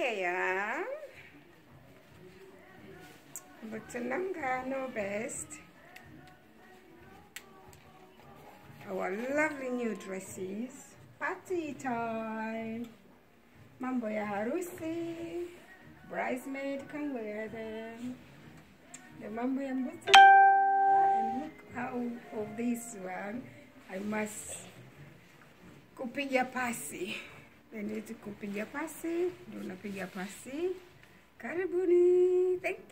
here Butulangano best. Our lovely new dresses. Party time. Mambo ya harusi. Bridesmaid can wear them. The mambo ya mbuta and look how of this one. I must kupiga pasi. Dan dia cukup pinggir pasir. Dia nak pinggir pasir. Karibu ni. Thank.